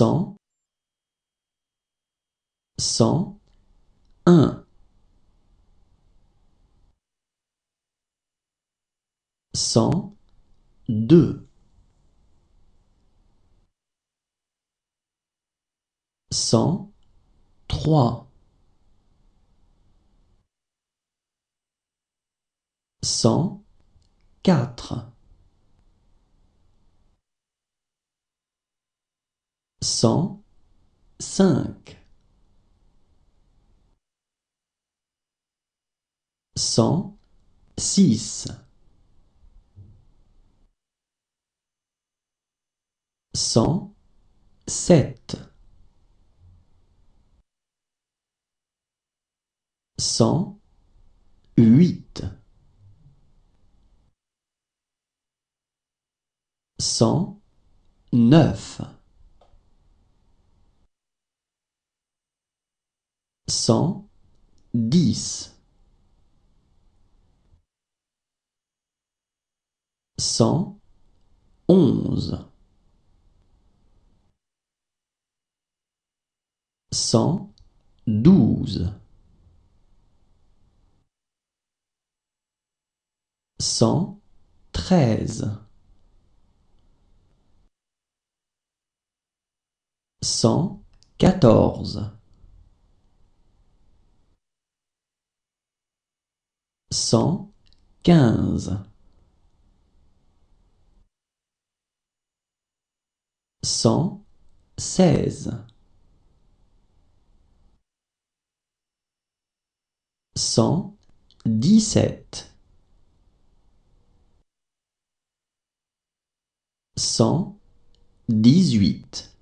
cent, cent un, cent deux, cent trois, cent quatre, cent cinq, cent six, cent sept, cent huit, cent neuf, cent dix, cent onze, cent douze, cent treize, cent quatorze, cent quinze, cent seize, cent dix-sept, cent dix-huit,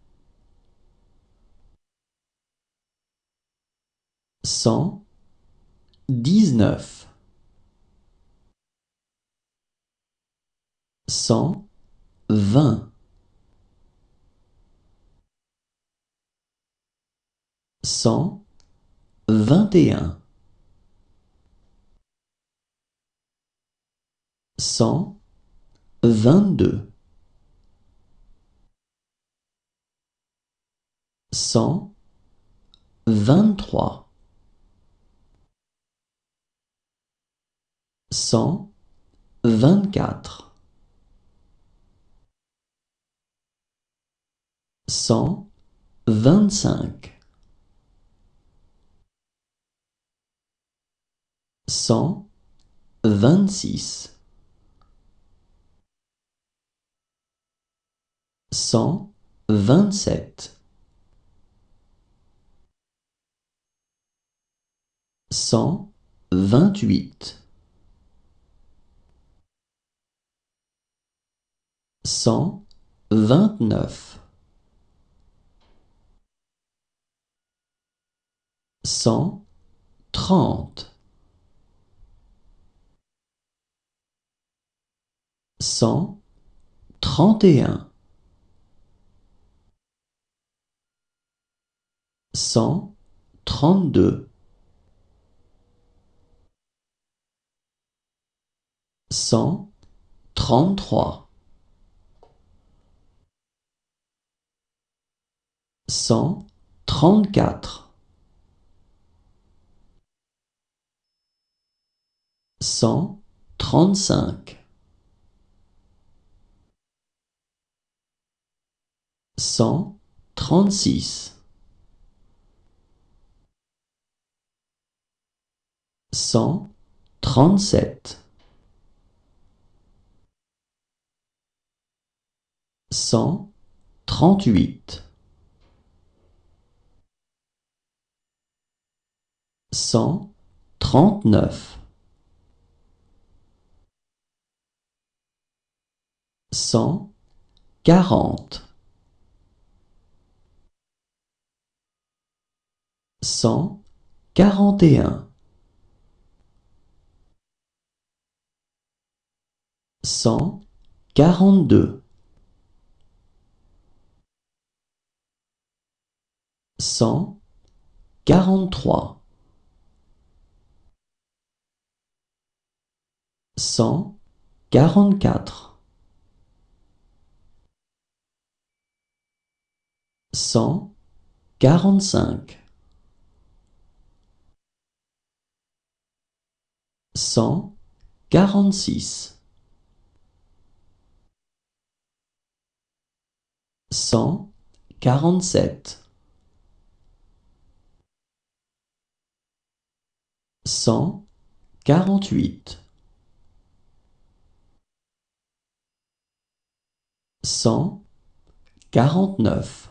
cent dix-neuf, cent vingt, cent vingt et un, cent vingt-deux, cent vingt-trois, cent vingt-quatre, cent vingt-cinq, cent vingt-six, cent vingt-sept, cent vingt-huit, cent vingt-neuf, cent trente, cent trente et un, cent trente-deux, cent trente-trois, cent trente-quatre, cent trente-cinq, cent trente-six, cent trente-sept, cent trente-huit, cent trente-neuf, cent quarante, cent quarante et un, cent quarante-deux, cent quarante-trois, cent quarante-quatre, cent quarante-cinq, cent quarante-six, cent quarante-sept, cent quarante-huit, cent quarante-neuf,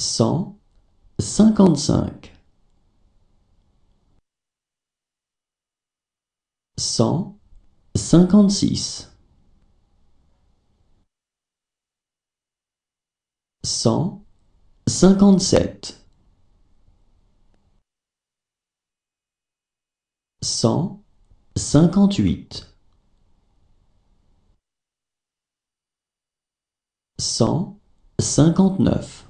cent cinquante-cinq, cent cinquante-six, cent cinquante-sept, cent cinquante-huit, cent cinquante-neuf,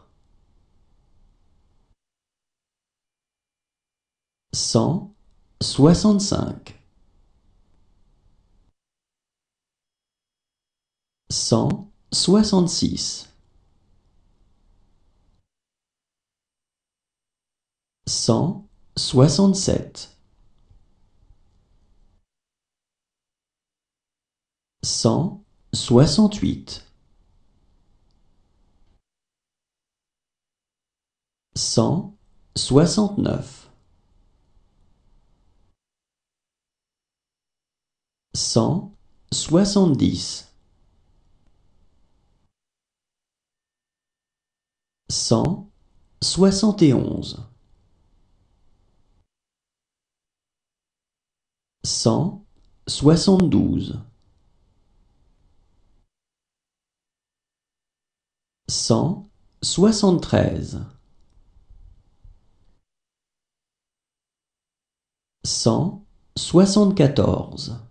cent soixante-cinq, cent soixante-six, cent soixante-sept, cent soixante-huit, cent soixante-neuf, cent soixante-dix, cent soixante et onze, cent soixante-douze, cent soixante-treize, cent soixante-quatorze,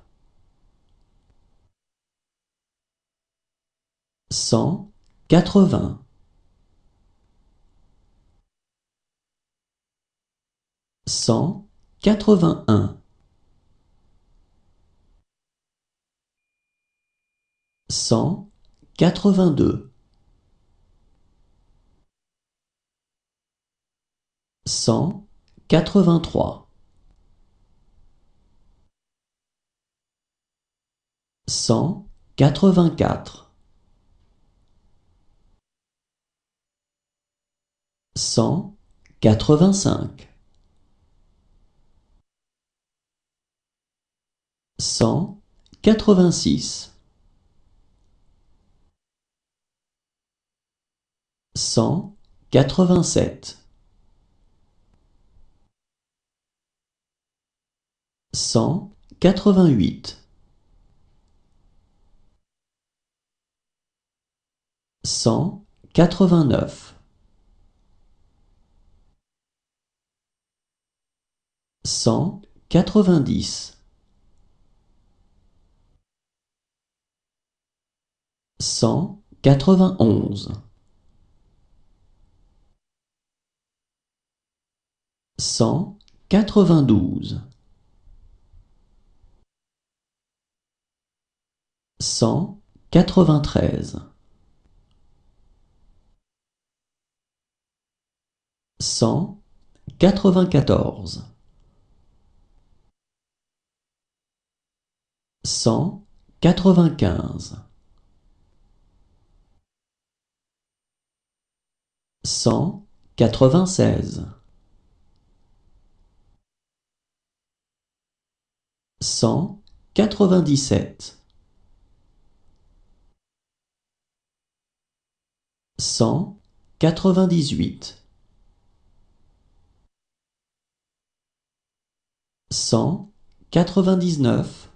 cent quatre-vingts, cent quatre-vingt-un, cent quatre-vingt-deux, cent quatre-vingt-trois, cent quatre-vingt-quatre, cent quatre-vingt-cinq, cent quatre-vingt-six, cent quatre-vingt-sept, cent quatre-vingt-huit, cent quatre-vingt-neuf, cent quatre-vingt-dix, cent quatre-vingt-onze, cent quatre-vingt-douze, cent quatre-vingt-treize, cent quatre-vingt-quatorze, cent quatre-vingt-quinze, cent quatre-vingt-seize, cent quatre-vingt-dix-sept, cent quatre-vingt-dix-huit, cent quatre-vingt-dix-neuf,